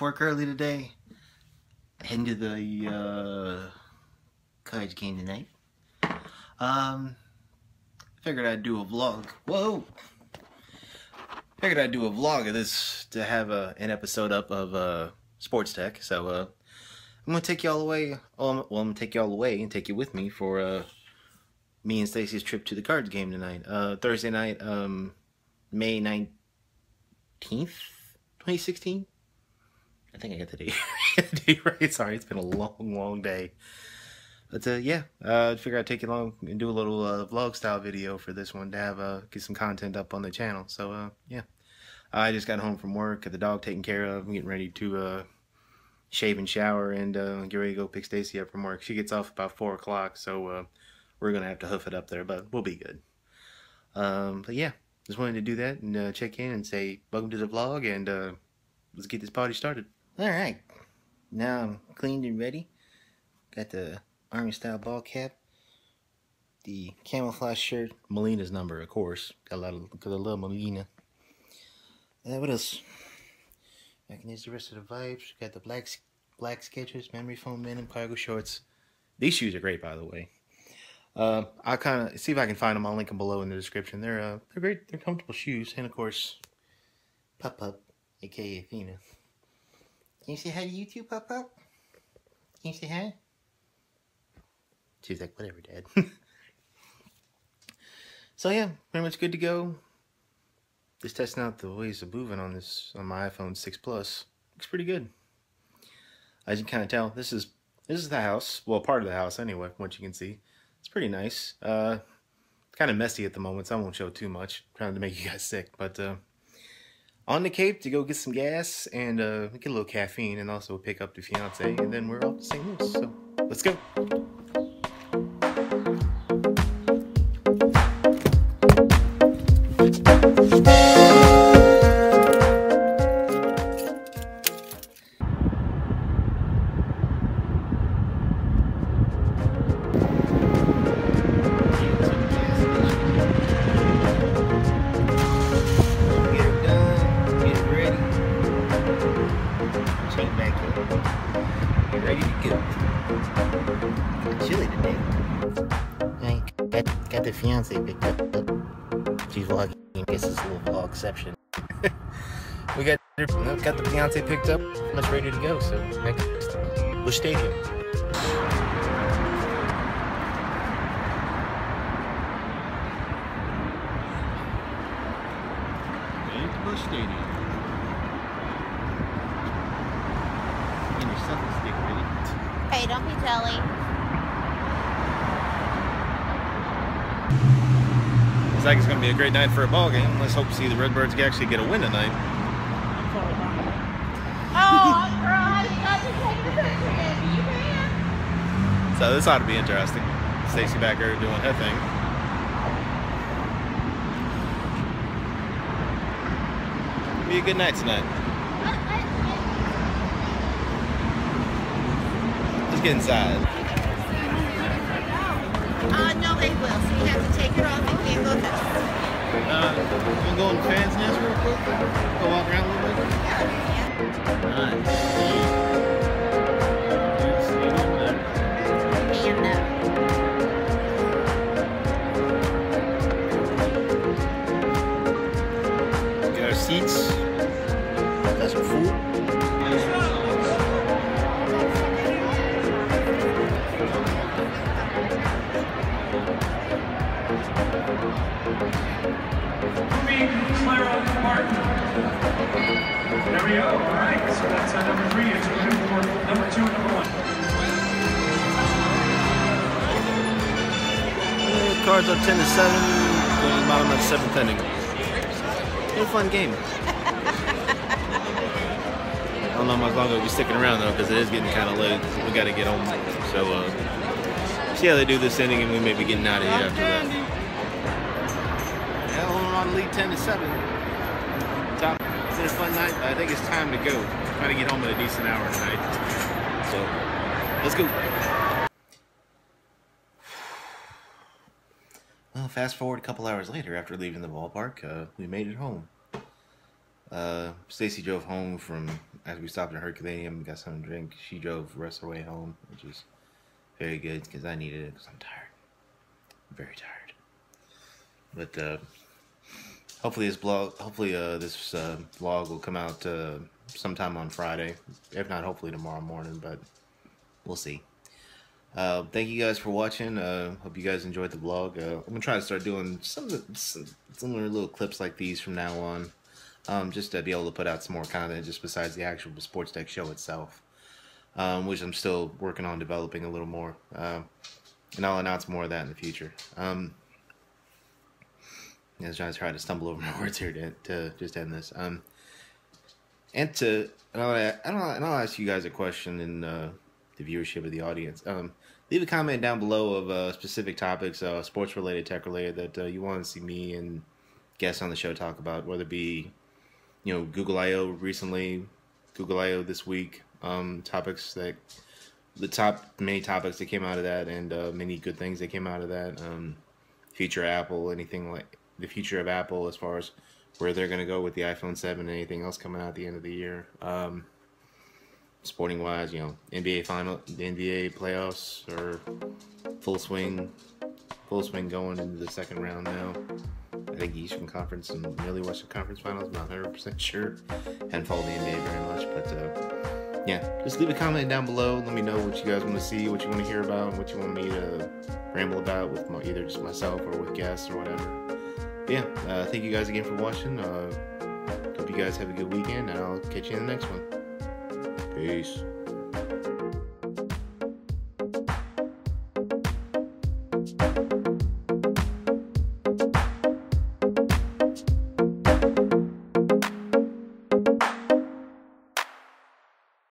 work early today. Heading to the uh, college game tonight. Um, figured I'd do a vlog. Whoa! Figured I'd do a vlog of this to have uh, an episode up of uh, Sports Tech. So uh, I'm gonna take y'all away. Well, I'm, gonna take y'all away and take you with me for uh, me and Stacy's trip to the Cards game tonight. Uh, Thursday night, um, May 19th, 2016. I think I got the the date right. Sorry, it's been a long, long day. But uh, yeah, uh, I figure I'd take you along and do a little uh, vlog style video for this one to have uh, get some content up on the channel. So uh, yeah, I just got home from work, got the dog taken care of. I'm getting ready to uh, shave and shower and uh, get ready to go pick Stacy up from work. She gets off about four o'clock, so we're gonna have to hoof it up there, but we'll be good. Um, but yeah, just wanted to do that and check in and say welcome to the vlog and let's get this party started. All right, now I'm cleaned and ready. Got the army style ball cap, the camouflage shirt, Molina's number, of course. Got a lot of because I love Molina. Uh, what else? I can use the rest of the vibes. Got the black black Skechers, memory foam denim, cargo shorts. These shoes are great, by the way. Uh, I'll kind of see if I can find them. I'll link them below in the description. They're uh, they're great. They're comfortable shoes, and of course, Pup Pup, aka Athena. Can you say hi to YouTube, Pop Pup? Can you say hi? She's like, whatever, Dad. so yeah, pretty much good to go. Just testing out the ways of moving on this on my iPhone 6 Plus. Looks pretty good. As you can kind of tell, this is this is the house. Well, part of the house anyway, from what you can see. It's pretty nice. Uh, kind of messy at the moment, so I won't show too much. I'm trying to make you guys sick, but uh, on the Cape to go get some gas and uh, get a little caffeine, and also pick up the fiance, and then we're off to St. Louis. So let's go. Get Chain back in. Get ready to go. Chilly today. I got, got the fiance picked up. She's vlogging. Guess it's a little vlog exception. we got got the fiance picked up. Much ready to go. So next, Stadium. It's Busch Stadium. And your selfie stick ready. Don't be jelly. Looks like it's going to be a great night for a ball game. Let's hope to see the Redbirds actually get a win tonight. Oh, girl, I got to take the picture, baby. You can. So this ought to be interesting. Stacy back there doing her thing. Be a good night tonight. Let's get inside. Uh, no, they will. So you have to take it off. You can't go this. Uh, we'll go in the fans nest real quick. Go walk around a little bit. Nice. Up 10 to 7. Going bottom of the seventh inning. Been a fun game. I don't know how much longer we'll be sticking around though, because it is getting kind of late. We got to get home. So, uh, see how they do this inning, and we may be getting out of here after that. Yeah, holding on lead 10 to 7. Top. It's been a fun night, but I think it's time to go. Try to get home at a decent hour tonight. So, let's go. Fast forward a couple hours later after leaving the ballpark, uh, we made it home. Uh, Stacy drove home from as we stopped at Herculaneum, got something to drink. She drove the rest of the way home, which is very good because I needed it because I'm tired. Very tired. But uh, hopefully this blog, hopefully uh, this uh, vlog will come out uh, sometime on Friday. If not, hopefully tomorrow morning. But we'll see. Uh, thank you guys for watching. Uh, hope you guys enjoyed the vlog. Uh, I'm gonna try to start doing some, some similar little clips like these from now on, um, just to be able to put out some more content just besides the actual sports tech show itself, um, which I'm still working on developing a little more. Uh, and I'll announce more of that in the future. Um, I was trying to try to stumble over my words here to, to just end this. Um, and to and I'll, and I'll, and I'll ask you guys a question in uh, the viewership of the audience. Um, leave a comment down below of uh, specific topics, uh, sports related, tech related, that uh, you want to see me and guests on the show talk about, whether it be, you know, Google I/O recently, Google I/O this week, um, topics that the top many topics that came out of that, and uh, many good things that came out of that. Um, future Apple, anything like the future of Apple as far as where they're going to go with the iPhone 7 and anything else coming out at the end of the year. Um, sporting wise, you know, NBA final, the NBA playoffs are full swing, full swing going into the second round now. I think Eastern Conference and nearly Western Conference Finals. I'm not 100 percent sure. Haven't followed the NBA very much, but uh, yeah, just leave a comment down below. Let me know what you guys want to see, what you want to hear about, what you want me to ramble about with my, either just myself or with guests or whatever. But yeah, uh, thank you guys again for watching. Uh, hope you guys have a good weekend, and I'll catch you in the next one. Peace.